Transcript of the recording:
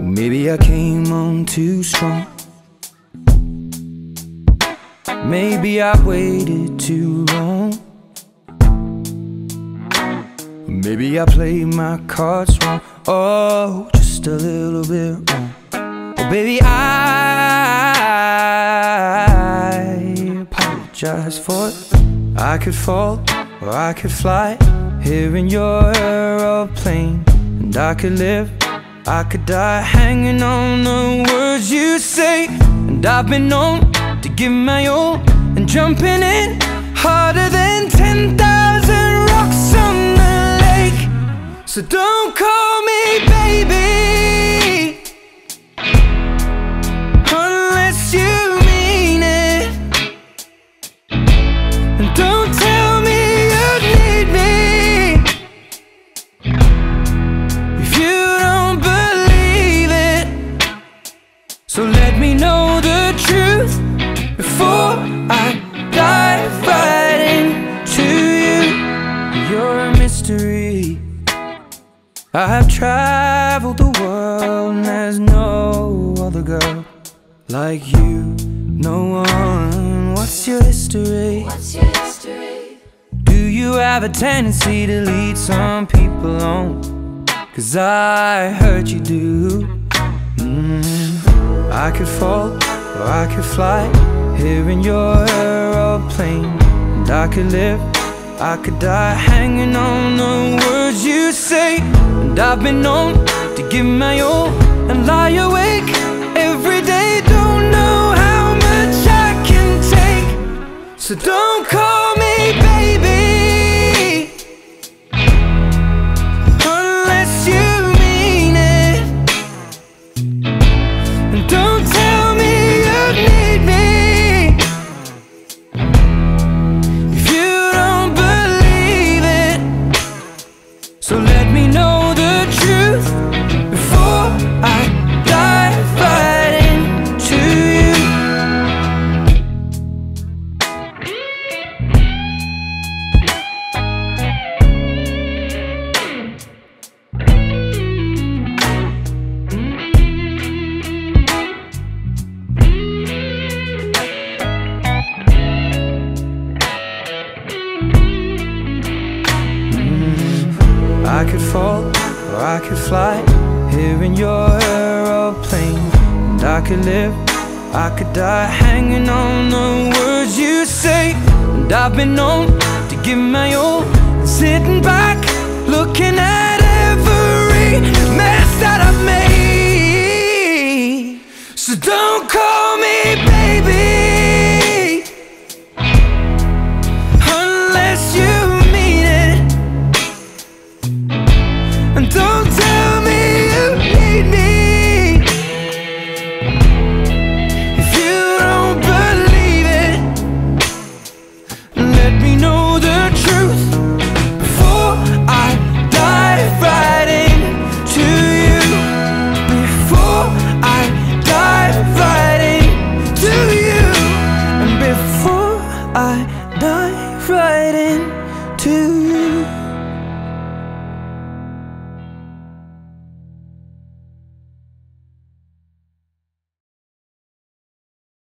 Maybe I came on too strong. Maybe I waited too long. Maybe I played my cards wrong. Oh, just a little bit wrong. Oh, baby, I apologize for it. I could fall or I could fly here in your aeroplane, and I could live I could die hanging on the words you say. And I've been known to give my all And jumping in harder than 10,000 rocks on the lake. So don't call me baby I have traveled the world and there's no other girl like you No one, what's your history? What's your history? Do you have a tendency to lead some people on? Cause I heard you do mm. I could fall or I could fly Here in your aeroplane And I could live, I could die Hanging on the words you say And I've been known to give my all And lie awake every day. Don't know how much I can take. So don't call could fall or I could fly here in your aeroplane. And I could live, I could die hanging on the words you say. And I've been known to give my all, sitting back, looking at And don't tell me you need me.